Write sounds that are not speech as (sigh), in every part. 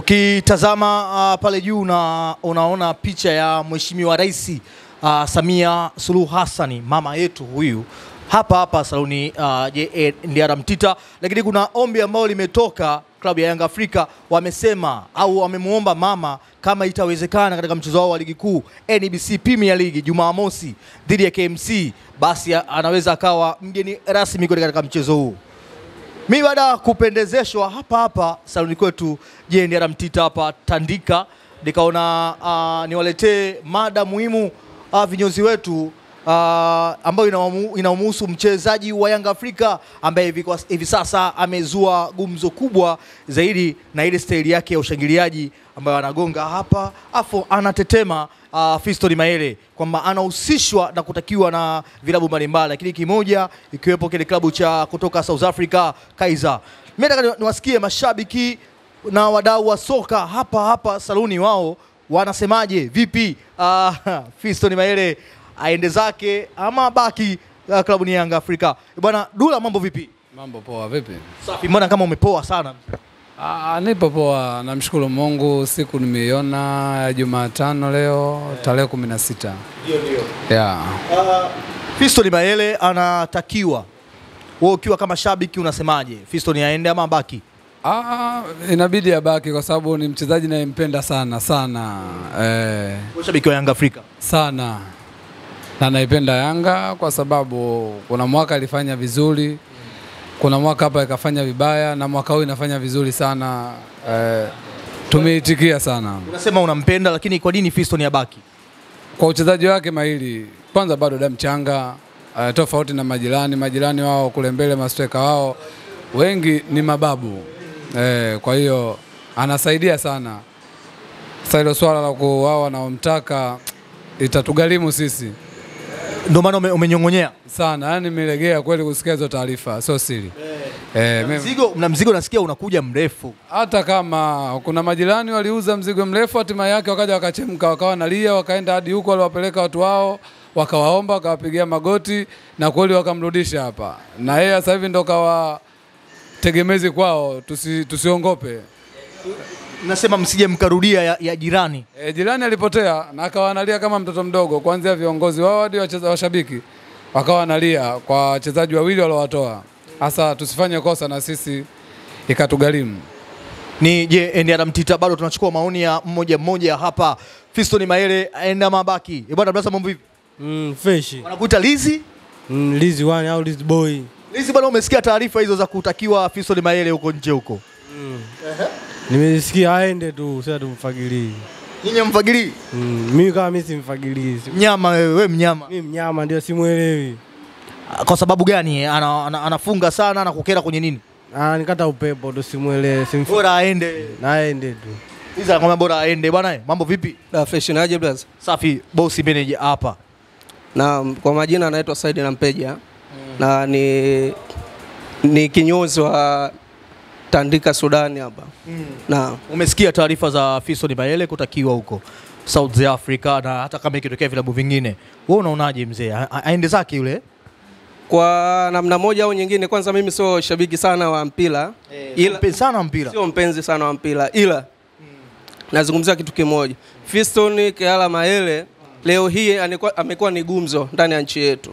Ukitazama uh, pale juu na unaona picha ya Mheshimiwa Rais uh, Samia Suluhu Hassani, mama yetu huyu hapa hapa saluni uh, JA Ndiara Mtita, lakini kuna ombi ambalo limetoka klabu ya Yanga Afrika, wamesema au wamemwomba mama kama itawezekana katika mchezo wao wa ligi kuu NBC Premier League Jumamosi dhidi ya KMC, basi anaweza akawa mgeni rasmi katika mchezo huu. Mi baada ya kupendezeshwa hapa hapa saluni kwetu JNR Mtita hapa Tandika, nikaona uh, niwaletee mada muhimu uh, vinyozi wetu ambayo inamhusu mchezaji wa Yanga Afrika ambaye hivi, sasa amezua gumzo kubwa zaidi na ile staili yake ya ushangiliaji ambayo anagonga hapa afu anatetema uh, Fiston Maele kwamba anahusishwa na kutakiwa na vilabu mbalimbali, lakini kimoja ikiwepo kile klabu cha kutoka South Africa Kaizer. Mimi nataka niwasikie mashabiki na wadau wa soka hapa hapa saluni, wao wanasemaje? Vipi uh, (laughs) Fiston Maele aende zake ama abaki uh, klabu ni Yanga Afrika? Bwana Dula, mambo vipi? Mambo poa, vipi? Safi, mbona kama umepoa sana? Ah, nipo poa, namshukuru Mungu. Siku nimeiona ya Jumatano leo yeah. tarehe kumi na sita Ndio, ndio. yeah. Uh, Fiston Mayele anatakiwa, wewe ukiwa kama shabiki unasemaje? Fiston aende ama abaki? Ah, inabidi abaki kwa sababu ni mchezaji nayempenda sana sana eh, shabiki wa Yanga Afrika. sana na naipenda Yanga kwa sababu kuna mwaka alifanya vizuri, kuna mwaka hapa ikafanya vibaya, na mwaka huu inafanya vizuri sana eh, tumeitikia sana Unasema unampenda, lakini kwa nini Fiston abaki? kwa uchezaji wake mahiri. Kwanza bado damu changa, eh, tofauti na majirani. Majirani wao kule mbele, masteka wao wengi ni mababu eh, kwa hiyo anasaidia sana. Sasa hilo swala la wao wanaomtaka itatugharimu sisi Ndio maana ume, umenyong'onyea. sana, yani nimelegea kweli kusikia hizo taarifa, sio siri eh, mimi- Mzigo na mzigo nasikia unakuja mrefu. hata kama kuna majirani waliuza mzigo mrefu, hatima yake wakaja wakachemka, wakawa nalia, wakaenda hadi huko, waliwapeleka watu wao, wakawaomba, wakawapigia magoti na kweli wakamrudisha hapa, na yeye sasa hivi ndo kawa tegemezi kwao, tusi, tusiongope. Nasema msije mkarudia ya, ya jirani. E, jirani alipotea na akawa analia kama mtoto mdogo, kuanzia viongozi wao hadi wacheza washabiki wakawa analia kwa wachezaji wawili waliowatoa. Hasa tusifanye kosa na sisi ikatugharimu. Ni je, Ndiara Mtita, bado tunachukua maoni ya mmoja mmoja hapa. Fiston Mayele aenda mabaki. E Eh bwana, Blasa, mambo vipi? Mm, fresh. Wanakuita Lizi? Mm, Lizi one au Lizi boy. Lizi bwana, umesikia taarifa hizo za kutakiwa Fiston Mayele huko nje huko? Nimesikia aende tu, sasa tumfagilie. Nyinyi mfagili Mm, mimi kama mimi simfagilii. Si- mnyama wewe, wewe mnyama. Mimi mnyama ndio simuelewi. Kwa sababu gani? Ana, ana, anafunga sana na kukera kwenye nini? Ah, nikata upepo tu simuelewi. Simf... Bora aende. Na aende tu. Sasa anakwambia bora aende bwana. eh, Mambo vipi? Da fresh naje blaza. Safi, boss manager hapa. Na kwa majina anaitwa Saidi Nampeja na ni ni kinyozi wa Tandika Sudani hapa. mm. Na Umesikia taarifa za Fiston Mayele kutakiwa huko South Africa na hata kama ikitokea vilabu vingine. Wewe unaonaje mzee? Aende zake yule? kwa namna moja au nyingine, kwanza mimi sio shabiki sana wa mpira ila Mpenzi sana mpira. sio mpenzi sana wa mpira ila mm. nazungumzia kitu kimoja. Fiston Keala Maele leo hii amekuwa ni gumzo ndani ya nchi yetu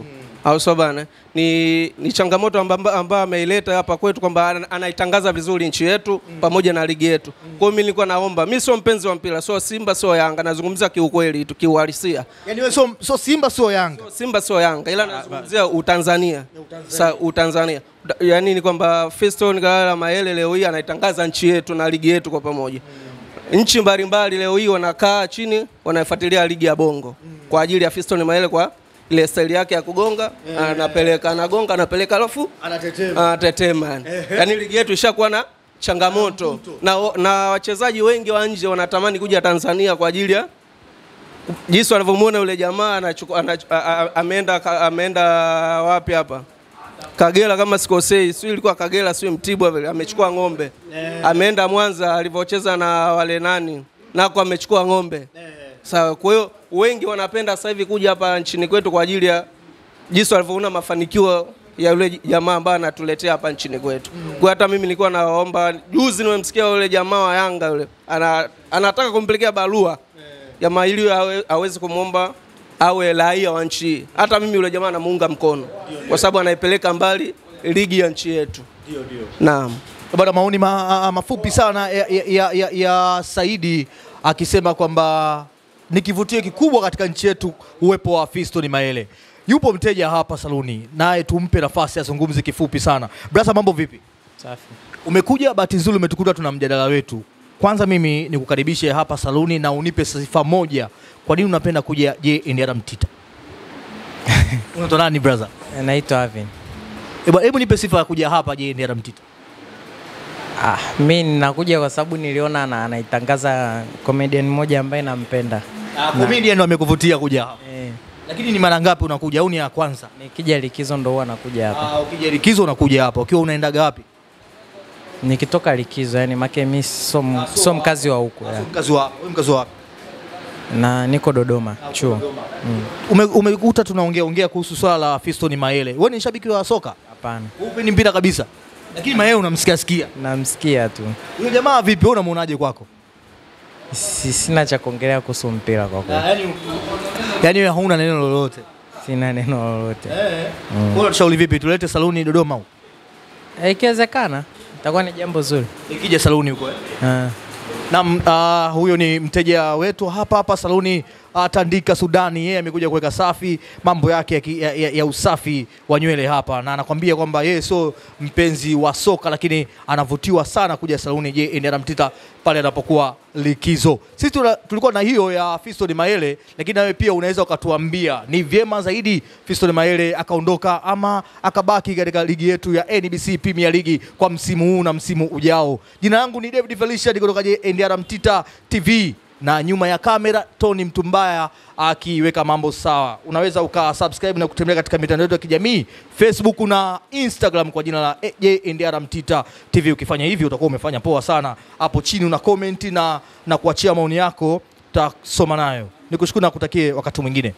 au sio bana? Ni, ni changamoto amba- ambayo ameileta hapa kwetu kwamba anaitangaza vizuri nchi yetu mm. pamoja na ligi yetu. mm. Kwa hiyo mimi nilikuwa naomba, mimi sio mpenzi wa mpira, sio Simba sio Yanga, nazungumzia kiukweli tu, kiuhalisia. Yaani wewe sio sio Simba sio Yanga. Simba sio Yanga, ila nazungumzia Utanzania. Sa Utanzania, yani ni kwamba Fiston Galala Mayele leo hii anaitangaza nchi yetu na ligi yetu kwa pamoja. mm Nchi mbalimbali leo hii wanakaa chini wanafuatilia ligi ya Bongo mm. kwa ajili ya Fiston Mayele kwa ile staili yake ya kugonga, anapeleka anagonga, anapeleka alafu Anatetema. anatetema. yani. Yaani ligi yetu ishakuwa na changamoto na, na wachezaji wengi wa nje wanatamani kuja Tanzania kwa ajili ya jinsi wanavyomwona yule jamaa ameenda ameenda wapi hapa Kagera kama sikosei, sio ilikuwa Kagera, sio Mtibwa vile, amechukua ng'ombe. Ameenda Mwanza alivyocheza na wale nani, nako amechukua ng'ombe. Sawa, kwa hiyo wengi wanapenda sasa hivi kuja hapa nchini kwetu kwa ajili ya jinsi walivyoona mafanikio ya yule jamaa ambaye anatuletea hapa nchini kwetu. Mm. Kwa hata mimi nilikuwa naomba, juzi nimemsikia yule jamaa wa Yanga yule ana, anataka kumpelekea barua jamaa ili awe, awezi kumwomba awe raia wa nchi hii. Hata mimi yule jamaa namuunga mkono kwa sababu anaipeleka mbali ligi ya nchi yetu. Ndio, ndio. Naam. Bwana, maoni ma, mafupi sana ya, ya, ya, ya, ya Saidi akisema kwamba ni kivutio kikubwa katika nchi yetu uwepo wa Fiston Mayele. Yupo mteja hapa saluni, naye tumpe nafasi azungumze kifupi sana. Brasa, mambo vipi? Safi. Umekuja, bahati nzuri umetukuta tuna mjadala wetu. Kwanza mimi nikukaribishe hapa saluni na unipe sifa moja, kwa nini unapenda kuja je Indiana Mtita? (laughs) Unaitwa nani brother? Naitwa Avin. Hebu hebu nipe sifa ya kuja hapa je Indiana Mtita. Ah, mi ninakuja kwa sababu niliona anaitangaza comedian mmoja ambaye nampenda. Ah, comedian ndo amekuvutia kuja hapa. Eh, Lakini ni mara ngapi unakuja au ni ya kwanza? nikija likizo ndo huwa nakuja hapa. Ah, ukija likizo unakuja hapa. Ukiwa unaendaga wapi? Nikitoka likizo yani make mi so, ah, so mkazi wa huko ah, Mkazi wa wewe mkazi wa wapi? na niko Dodoma ah, chuo. Ume, umekuta tunaongea ongea kuhusu swala la Fiston Mayele. Wewe ni shabiki wa soka? Hapana, Upendi mpira kabisa. Lakini Mayele unamsikia sikia. namsikia tu, Yule jamaa vipi? Wewe unamuonaje kwako? Si, sina cha kuongelea kuhusu mpira kwa kweli, Yaani yani, wewe hauna neno lolote. sina neno lolote. Wewe unashauri vipi? Tulete saluni Dodoma huko. Eh, Ikiwezekana itakuwa ni jambo zuri. Ikija saluni huko. eh? Ah. Naam, uh, huyo ni mteja wetu hapa hapa saluni uh, Tandika Sudani. Yeye amekuja kuweka safi mambo yake ya, ya, ya, usafi wa nywele hapa, na anakwambia kwamba yeye sio mpenzi wa soka, lakini anavutiwa sana kuja saluni je Mtita pale anapokuwa likizo. Sisi tulikuwa na hiyo ya Fiston maele lakini nawe pia unaweza ukatuambia ni vyema zaidi Fiston maele akaondoka ama akabaki katika ligi yetu ya NBC Premier League kwa msimu huu na msimu ujao. Jina langu ni David Felicia kutoka Indiana Mtita TV na nyuma ya kamera Tony Mtumbaya akiweka mambo sawa. Unaweza uka subscribe na kutembelea katika mitandao yetu ya kijamii Facebook na Instagram kwa jina la JNDR Mtita TV. Ukifanya hivyo utakuwa umefanya poa sana. Hapo chini una comment na, na kuachia maoni yako, tutasoma nayo. Nikushukuru na kutakie wakati mwingine.